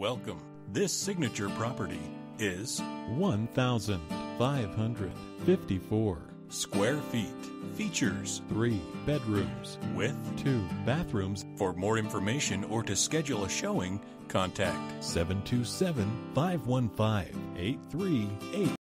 Welcome. This signature property is 1,554. square feet. Features Three bedrooms with. two bathrooms, For more information or to schedule a showing, contact 727 515 838.